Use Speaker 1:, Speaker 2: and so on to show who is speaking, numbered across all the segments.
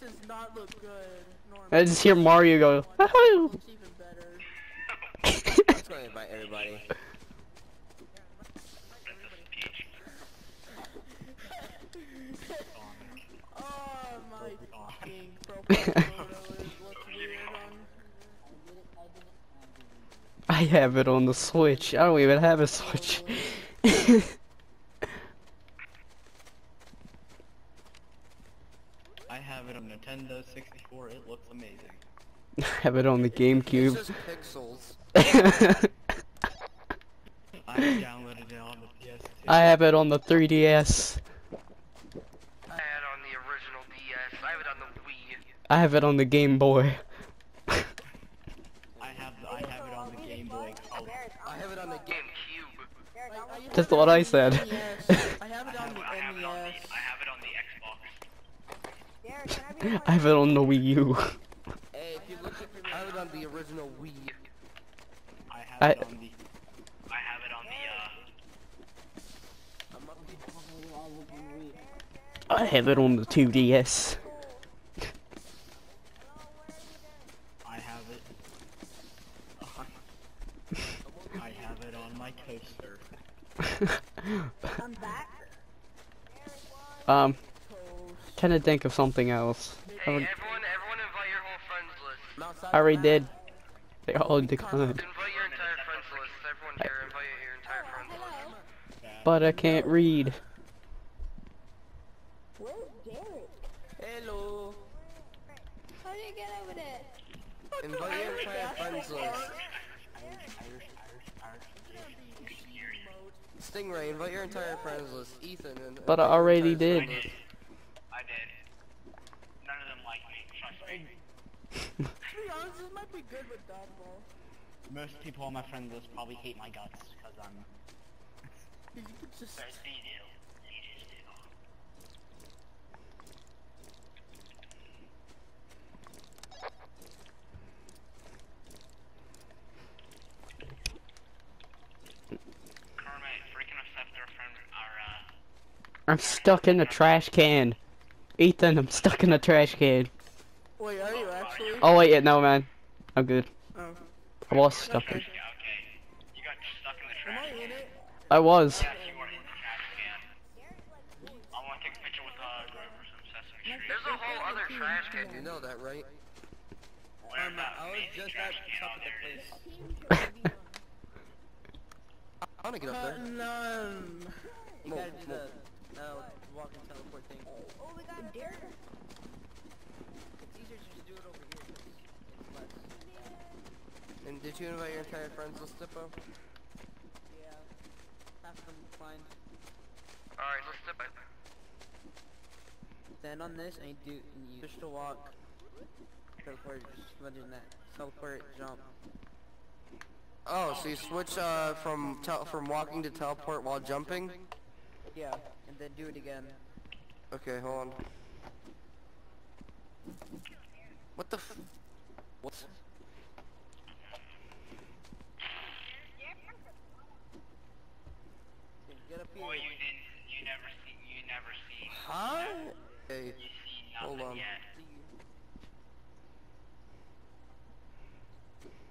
Speaker 1: does not look good.
Speaker 2: I just hear Mario go. "Woohoo!"
Speaker 1: Looks even better.
Speaker 3: I'm just gonna invite everybody.
Speaker 1: Oh my fucking profile photo is looks weird on.
Speaker 2: I have it on the Switch. I don't even have a Switch.
Speaker 4: I have it on Nintendo 64. It looks amazing.
Speaker 2: I have it on the
Speaker 3: It's
Speaker 2: GameCube.
Speaker 3: just pixels.
Speaker 4: I downloaded it on the PS2.
Speaker 2: I have it on the 3DS.
Speaker 5: I had it on the original DS. I have it on the Wii.
Speaker 2: I have it on the Game Boy.
Speaker 4: I have I have it on the Game Boy Color.
Speaker 3: I have it on the.
Speaker 5: GameCube.
Speaker 1: I, I
Speaker 2: That's what I said.
Speaker 1: NES. I have it on the
Speaker 5: I have it on the,
Speaker 1: NES.
Speaker 5: I have it on the Xbox.
Speaker 2: I have it on the Wii U.
Speaker 3: Hey, if you look at I have it on the original Wii.
Speaker 4: I have
Speaker 2: I-
Speaker 4: it on the.
Speaker 5: I have it on the, uh,
Speaker 3: I'm up-
Speaker 2: I have it on the 2DS.
Speaker 4: I have it. I have it on my toaster.
Speaker 2: um,
Speaker 1: Toast.
Speaker 2: trying to think of something else.
Speaker 5: hey,
Speaker 2: I would-
Speaker 5: everyone, everyone invite your whole friends list.
Speaker 3: I'm outside
Speaker 2: I already did.
Speaker 3: map.
Speaker 2: They all declined.
Speaker 5: Invite your entire friends list. Everyone here, invite your entire friends list.
Speaker 2: But I can't read.
Speaker 6: Where's Derek?
Speaker 3: Hello.
Speaker 6: How do you get over there?
Speaker 3: Invite your entire friends list. Stingray, invite your entire friends list. Ethan and.
Speaker 2: But I already
Speaker 3: entire
Speaker 2: did.
Speaker 3: friend list.
Speaker 5: I did. None of them like me, trust me.
Speaker 1: To be this might be good with dodgeball.
Speaker 4: Most people on my friend list probably hate my guts because I'm.
Speaker 1: You could just.
Speaker 5: There's detail. Detail. Carmine, freaking accept our friend, our, uh,
Speaker 2: I'm stuck in a trash can. Ethan, I'm stuck in a trash can.
Speaker 1: Wait, are you actually?
Speaker 2: Oh wait, yeah, no man. I'm good.
Speaker 1: Oh.
Speaker 2: I was stuck in.
Speaker 5: okay. You got stuck in the
Speaker 1: Am
Speaker 5: trash
Speaker 1: I in it?
Speaker 2: I was.
Speaker 5: Yes, you were in the trash can. I want to take a picture with, uh, Grover from Sesame Street. There's a whole other trash can.
Speaker 3: You know that, right?
Speaker 5: Where
Speaker 4: Um, I was just
Speaker 5: trash
Speaker 4: at
Speaker 5: can.
Speaker 4: top
Speaker 5: Oh,
Speaker 4: of the place.
Speaker 3: I wanna get up
Speaker 1: Uh,
Speaker 3: there.
Speaker 1: none.
Speaker 3: You gotta do the,
Speaker 1: uh, walk and teleport thing.
Speaker 6: Oh, we got Derek.
Speaker 3: It's easier to just do it over here. 'cause it's less. And did you invite your entire friends list, Dippo?
Speaker 1: Yeah. Half of them fine.
Speaker 5: Alright, let's step it.
Speaker 1: Then on this, and you do, and you push to walk. Teleport, just imagine that. Teleport, jump.
Speaker 3: Oh, so you switch uh, from tel from walking to teleport while jumping?
Speaker 1: Yeah, and then do it again.
Speaker 3: Okay, hold on. What the f- What?
Speaker 1: Get up here.
Speaker 5: Boy, you didn't, you never see, you never see,
Speaker 3: Huh? Hey,
Speaker 5: you see
Speaker 3: Hold on.
Speaker 5: yet.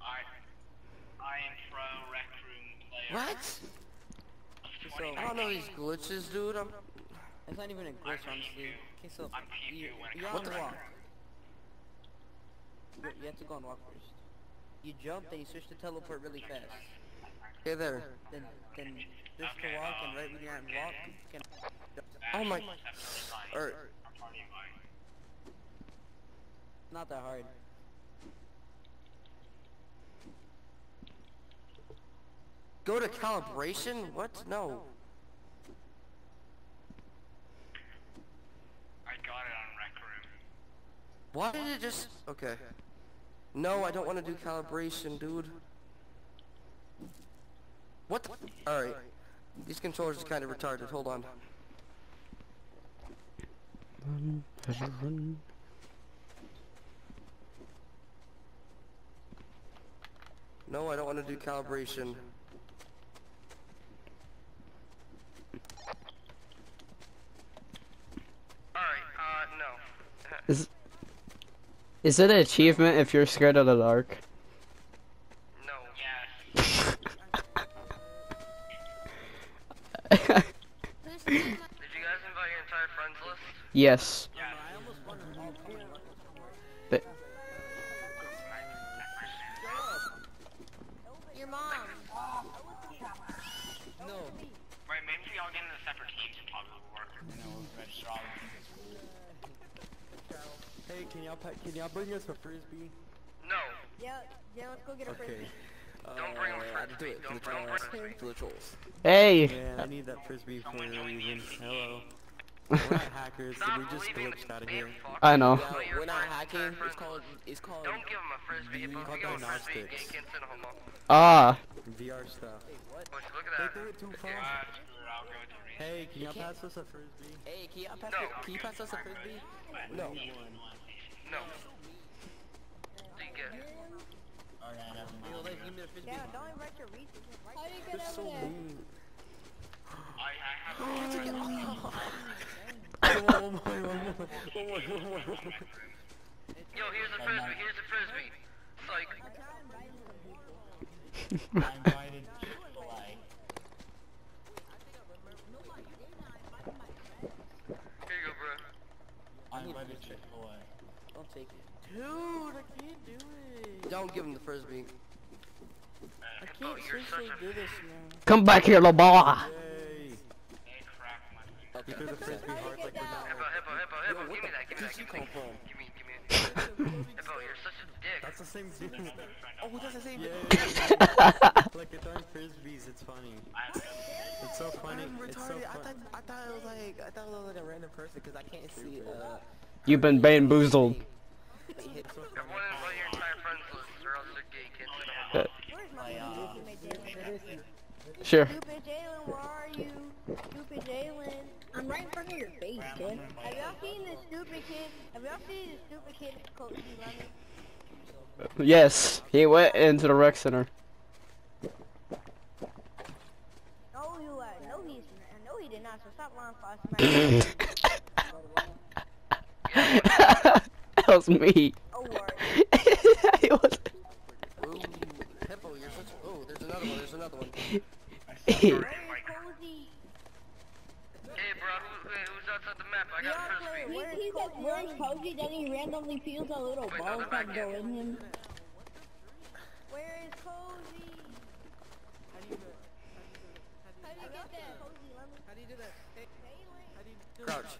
Speaker 5: I, I am pro rec room player.
Speaker 3: what?
Speaker 1: So,
Speaker 3: I don't know these glitches, dude. I'm.
Speaker 1: it's not even a glitch, honestly. Okay, so,
Speaker 5: I'm P2
Speaker 1: you,
Speaker 5: when it
Speaker 1: you
Speaker 5: comes
Speaker 1: have
Speaker 5: to
Speaker 1: to
Speaker 5: rec
Speaker 1: walk. You, you have to go and walk first. You jump, then you switch to teleport really fast.
Speaker 3: Hey there.
Speaker 1: Then, then switch to walk, and right when you're on walk, you can
Speaker 3: Oh my. Or
Speaker 5: I'm partying fine.
Speaker 1: Not that hard.
Speaker 3: go to calibration? What? No.
Speaker 5: I got it on rec room.
Speaker 3: Why did it just? Okay. No, I don't want to do calibration, dude. What? The... All right. These controllers are kind of retarded. Hold on.
Speaker 2: Run, run.
Speaker 3: No, I don't want to do calibration.
Speaker 5: Alright, uh, no.
Speaker 2: Is Is it an achievement if you're scared of the dark?
Speaker 3: No.
Speaker 4: Yes.
Speaker 6: Who's the name of-
Speaker 3: Did you guys invite your entire friends list?
Speaker 2: yes.
Speaker 4: Yes.
Speaker 1: I almost won an all coming
Speaker 2: But
Speaker 6: Your mom.
Speaker 1: No.
Speaker 5: Right, maybe we all get into separate teams and talk over work.
Speaker 4: You know, register all
Speaker 7: Hey, can y'all pa- can y'all bring us a frisbee?
Speaker 3: No.
Speaker 6: Yeah, yeah, let's go get a
Speaker 7: Okay.
Speaker 6: frisbee.
Speaker 3: Don't bring them
Speaker 1: Uh,
Speaker 3: frisbee.
Speaker 1: do it for the trolls. For the trolls.
Speaker 2: hey,
Speaker 7: Man, I need that frisbee for a reason. Hello. We're not hackers, so we just glitched out of here.
Speaker 2: I know.
Speaker 1: Yeah, we're not hacking. It's called. It's called.
Speaker 3: Don't give him a frisbee. If
Speaker 7: Called
Speaker 3: we give him a frisbee,
Speaker 7: diagnostics.
Speaker 3: he can't send a homo.
Speaker 2: ah,
Speaker 7: VR stuff.
Speaker 3: Look, look at
Speaker 7: They
Speaker 3: that.
Speaker 7: threw it too far.
Speaker 5: Screw it, I'll go with the reason.
Speaker 7: Hey, can y'all pass us a frisbee?
Speaker 1: Hey, can you pass?
Speaker 3: No.
Speaker 1: it- Can you pass us a frisbee? No.
Speaker 3: No. Do you get it?
Speaker 4: Alright, never
Speaker 1: Yo,
Speaker 4: mind.
Speaker 1: let's give me the frisbee.
Speaker 6: Yeah, don't invite your Reese's. How do you get
Speaker 7: They're
Speaker 6: over
Speaker 7: so
Speaker 6: there?
Speaker 7: mean.
Speaker 5: I, I have
Speaker 7: Oh my, oh my, oh my, oh my.
Speaker 3: Yo, here's a oh, frisbee. Here's a frisbee. Psych.
Speaker 4: I invited Chick-fil-A.
Speaker 3: Here you go, bro.
Speaker 4: I invited Chick-fil-A.
Speaker 1: Don't take it.
Speaker 7: Dude, I can't do it.
Speaker 3: Don't give him the frisbee.
Speaker 7: I can't
Speaker 3: you're
Speaker 7: seriously do this now.
Speaker 2: come back here, little boy.
Speaker 7: Yay.
Speaker 5: a crack my finger.
Speaker 7: You threw the frisbee hard like we're not.
Speaker 3: Hippo, hippo, hippo, hippo. Give me that. Give me that. Give me that. Give me, give me it. Hippo, you're such a dick.
Speaker 7: That's the same thing.
Speaker 1: Oh, that's the same.
Speaker 7: Yeah. like they're throwing frisbees, it's funny. It's so funny.
Speaker 1: I'm
Speaker 7: It's so
Speaker 1: retarded. I thought I thought it was like I thought it was like a random person because I can't see. Uh,
Speaker 2: You've been bamboozled.
Speaker 3: Everyone invite your entire friends list, or else they're gay. Can't send a homo.
Speaker 6: Where's my teammate Jalen?
Speaker 2: Sure.
Speaker 6: Stupid Jalen, where are you? Stupid Jalen. I'm right in front of your face, kid. Have y'all seen this stupid kid? Have y'all seen this stupid kid, Coach Lemon?
Speaker 2: Yes, he went into the rec center.
Speaker 6: No, you uh, no, he's no, he did not. So stop lying for us, man.
Speaker 2: that was me.
Speaker 6: oh, word.
Speaker 2: it was.
Speaker 1: ooh, hippo, you're such. Oh, there's another one. There's another one.
Speaker 6: Where is Cozy?
Speaker 3: Hey, bro, who, who's outside the map? I got a frisbee.
Speaker 6: Where's Cozy? Where's Cozy? Then he randomly feels a little
Speaker 3: Wait,
Speaker 6: ball
Speaker 3: they're back
Speaker 6: that go
Speaker 3: in.
Speaker 6: in him. Where is Cozy?
Speaker 1: How do you do it?
Speaker 6: How do you get that? Cozy, let me.
Speaker 1: How do you do that? How do you do
Speaker 3: Crouch.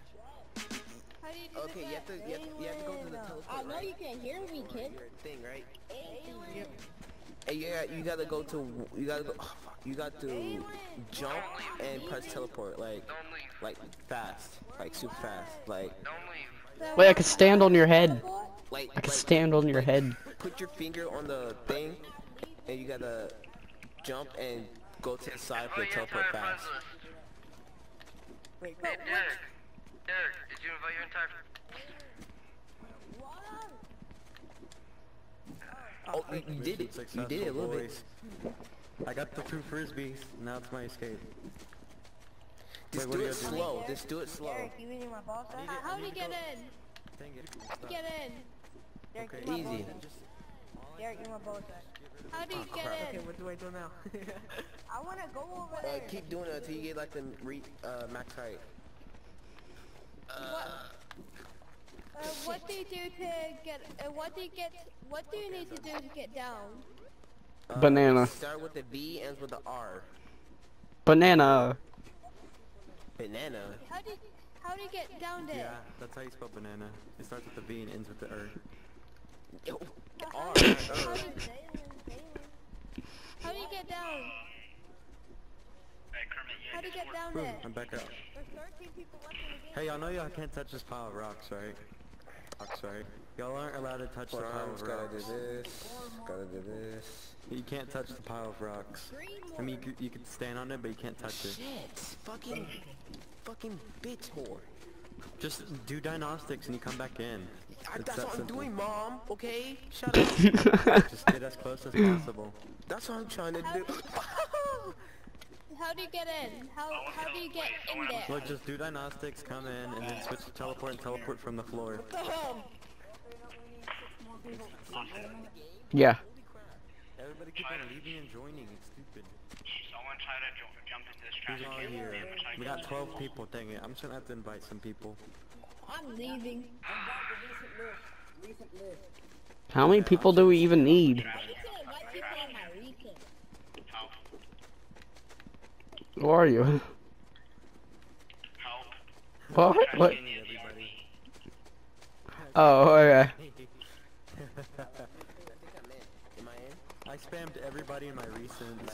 Speaker 6: How do you do
Speaker 1: Okay, you have to you have, you have to go to the teleport.
Speaker 6: I know
Speaker 1: right?
Speaker 6: you can hear me, kid.
Speaker 1: Your thing, right?
Speaker 6: Alien.
Speaker 1: Hey, yeah, you gotta go to you gotta go. Oh, fuck, you got to jump and press teleport like like fast, like super fast, like
Speaker 2: Wait, I could stand on your head.
Speaker 1: like
Speaker 2: I could
Speaker 1: like,
Speaker 2: stand on your head.
Speaker 1: put your finger on the thing, and you gotta jump and go to the side for the teleport
Speaker 3: entire friends
Speaker 1: fast.
Speaker 3: list. Hey, Derek. Derek, did you invite your entire...
Speaker 1: Oh, you, you did it. You did it a little bit.
Speaker 7: Bit. I got the two frisbees. Now it's my escape.
Speaker 1: Just
Speaker 7: Wait,
Speaker 1: do
Speaker 7: do
Speaker 1: it
Speaker 7: you gotta
Speaker 1: slow. Just do it slow.
Speaker 6: Derek, you need my ball set? How do you get in?
Speaker 7: Dang it.
Speaker 6: Get in. Derek,
Speaker 7: Okay.
Speaker 6: you my ball
Speaker 1: Easy.
Speaker 6: Derek, you my ball set. How do you
Speaker 1: Oh,
Speaker 6: get
Speaker 1: crap.
Speaker 6: in?
Speaker 1: Okay, what do I do now?
Speaker 6: I wanna go over
Speaker 1: uh,
Speaker 6: there.
Speaker 1: keep doing it until you get like the re uh, max height.
Speaker 6: Uh, what do you do to get? Uh, what do you get? What do you need to do to get down?
Speaker 1: Uh,
Speaker 2: Banana.
Speaker 1: Start with the V, ends with the R.
Speaker 2: Banana.
Speaker 1: Banana.
Speaker 6: How do you, how do you get down there?
Speaker 7: Yeah, that's how you spell banana. It starts with the V and ends with the R.
Speaker 1: Yo, R.
Speaker 6: do you-
Speaker 1: not
Speaker 6: how do you- How do you get down?
Speaker 5: Hey, Kermit, yeah,
Speaker 6: How do you get down
Speaker 7: Boom,
Speaker 6: there?
Speaker 7: I'm back up.
Speaker 6: There's 13 people left in the game.
Speaker 7: Hey, y'all know y'all can't touch this pile of rocks, right? Rocks, right? Y'all aren't allowed to touch the
Speaker 1: Hold
Speaker 7: pile
Speaker 1: on,
Speaker 7: of
Speaker 1: just gotta do
Speaker 7: rocks.
Speaker 1: this. Gotta do this.
Speaker 7: You can't touch the pile of rocks. I mean, you could, you could stand on it, but you can't touch it.
Speaker 1: Shit, fucking, fucking bitch whore.
Speaker 7: Just do diagnostics and you come back in.
Speaker 1: I, that's
Speaker 7: that
Speaker 1: what I'm doing, mom. Okay, shut up.
Speaker 7: Just get as close as possible.
Speaker 1: that's what I'm trying to
Speaker 6: How
Speaker 1: do.
Speaker 6: do How do you get in? How how do you get in there?
Speaker 7: Look, just do diagnostics, come in, and then switch to teleport and teleport from the floor.
Speaker 2: Yeah.
Speaker 7: Everybody keep on leaving and joining. It's stupid.
Speaker 5: Someone try to jo- jump into this trash
Speaker 7: Who's all here?
Speaker 5: and
Speaker 7: We got 12 people. Dang it. I'm just gonna have to invite some people.
Speaker 6: I'm leaving.
Speaker 2: How many people do we even need?
Speaker 6: You can invite people on my recent.
Speaker 5: help.
Speaker 2: Who are you?
Speaker 5: Help.
Speaker 2: What? What?
Speaker 5: can is everybody.
Speaker 2: Oh, okay.
Speaker 1: I think I'm in. Am I
Speaker 7: spammed everybody in my recent.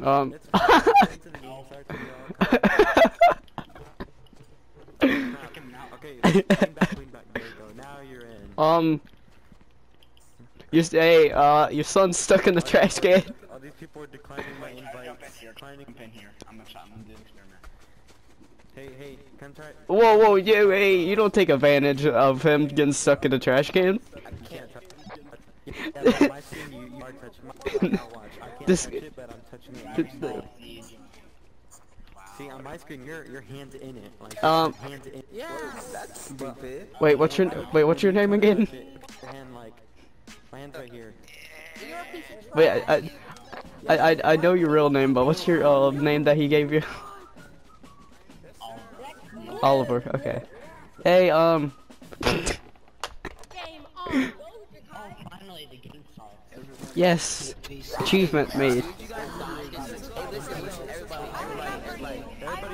Speaker 2: Um.
Speaker 7: It's fine. It's to the game. Sorry to y'all. Okay, lean back, lean back. There you go. Now you're in.
Speaker 2: um. You say, uh, your son's stuck in the trash can.
Speaker 7: All these people are declining my
Speaker 4: Wait, try to jump in
Speaker 7: invites.
Speaker 4: here.
Speaker 7: Declining.
Speaker 4: Jump in here. I'm gonna try. I'm gonna do an experiment.
Speaker 7: Hey, hey, can I try?
Speaker 2: Whoa, whoa, you, hey, you don't take advantage of him getting stuck in the trash can.
Speaker 7: I
Speaker 2: This-
Speaker 7: it, but I'm touching it.
Speaker 2: This-
Speaker 7: now. See, on my screen, your your hands in it. Like,
Speaker 2: Um,
Speaker 7: hands in.
Speaker 1: Yeah, that's stupid.
Speaker 2: Wait, what's your wait? What's your name again?
Speaker 7: Your hand like, my hand's right here.
Speaker 6: You're a piece of
Speaker 2: Wait, I, I, I, I know your real name, but what's your uh, name that he gave you? Oliver. Okay. Hey, um.
Speaker 6: game on.
Speaker 4: Oh, finally the game solved.
Speaker 2: Yes. Achievement made.
Speaker 1: Dude, you guys died. This is, hey, listen, listen, everybody, Achievement made.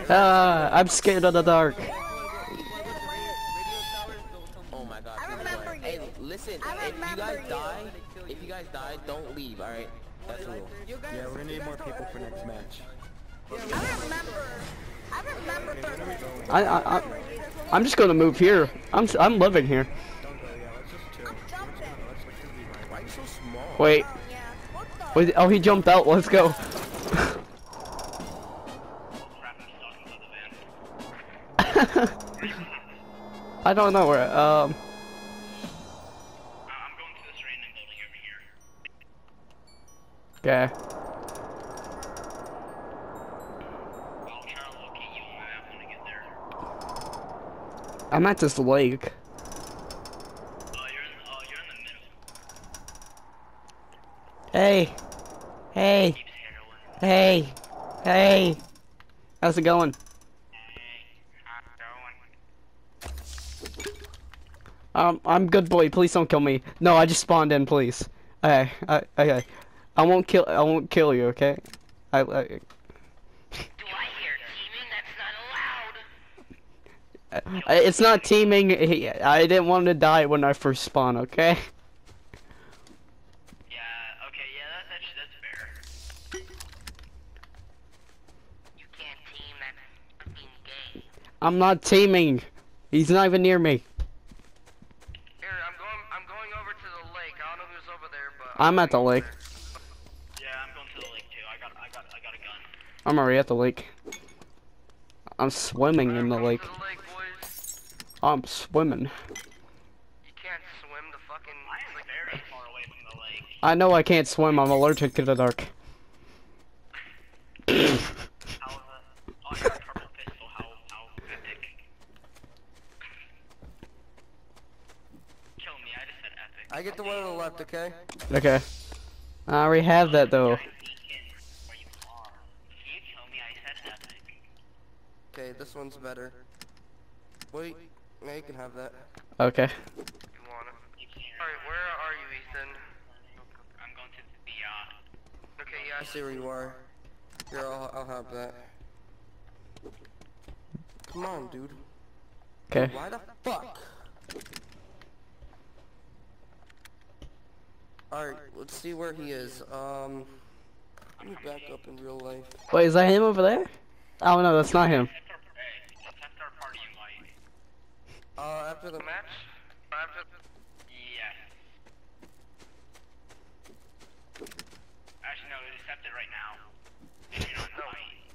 Speaker 2: Ah, I'm scared of the dark.
Speaker 1: Oh my god.
Speaker 6: I
Speaker 1: please
Speaker 6: remember
Speaker 1: don't. Hey,
Speaker 6: you.
Speaker 1: listen,
Speaker 6: I
Speaker 1: if you guys
Speaker 6: remember you.
Speaker 1: die, if you guys die, don't leave, alright? That's the rule.
Speaker 7: Yeah, we're gonna need more people for next match.
Speaker 6: I remember. I remember for
Speaker 2: I, I, I, I'm just gonna move here. I'm, s- I'm living here. Wait. Wait. Oh, he jumped out. Let's go. I don't know where. Um.
Speaker 5: I- I'm at this this random building over here.
Speaker 2: Okay.
Speaker 5: I'll try to locate you on the map when I get there.
Speaker 2: I'm at this lake.
Speaker 5: Uh, you're in, uh, you're in the middle.
Speaker 2: Hey. Hey. Hey. Hey. How's it going? Um, I'm good boy. Please don't kill me. No, I just spawned in. Please. Okay. I, okay. I won't kill. I won't kill you. Okay. I. I
Speaker 5: Do I hear teaming? That's not allowed.
Speaker 2: It's not teaming. I didn't want to die when I first spawned. Okay.
Speaker 5: Yeah, okay, yeah, that, that's, that's fair. You can't team, that's fucking gay.
Speaker 2: I'm not teaming. He's not even near me.
Speaker 3: Here, I'm going. I'm going over to the lake. I don't know who's over there, but
Speaker 2: I'm at the lake.
Speaker 5: Yeah, I'm going to the lake too. I got, I got, I got a gun.
Speaker 2: I'm already at the lake. I'm swimming in the lake.
Speaker 3: The lake, boys.
Speaker 2: I'm swimming.
Speaker 3: You can't swim the fucking.
Speaker 5: I am
Speaker 3: like,
Speaker 5: very far away from the lake.
Speaker 2: I know I can't swim. I'm allergic to the dark.
Speaker 5: How, uh, oh, I got a purple pistol. How, how epic. Kill me, I just said epic.
Speaker 3: I get the one on the left, okay?
Speaker 2: Okay. I already have that though.
Speaker 5: Giant beacon where you are. If you kill me, I said epic.
Speaker 3: Okay, this one's better. Wait, now you can have that.
Speaker 2: Okay.
Speaker 3: You want it. Alright, where are you, Ethan?
Speaker 5: I'm going to the, uh,
Speaker 3: Okay, yeah, I see where you are. Here, I'll, I'll have that. Come on, dude.
Speaker 2: Okay.
Speaker 3: Why the fuck? Alright, let's see where he is. Um, let me back up in real life.
Speaker 2: Wait, is that him over there? Oh no, that's not him.
Speaker 5: Accept our, hey, accept our.
Speaker 3: Uh, after the match? After
Speaker 5: Yes. Actually, no, accept it right now. If you're not invite.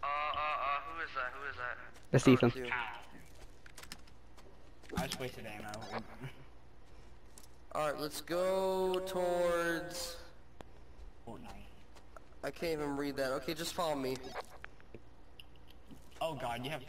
Speaker 3: Uh, uh, uh, who is that? Who is that?
Speaker 2: That's
Speaker 3: Oh,
Speaker 2: Ethan.
Speaker 4: I just wasted ammo.
Speaker 3: Alright, let's go towards... I can't even read that. Okay, just follow me.
Speaker 4: Oh god, you have.